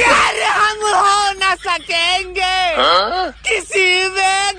यार हम हो ना सकेंगे किसी में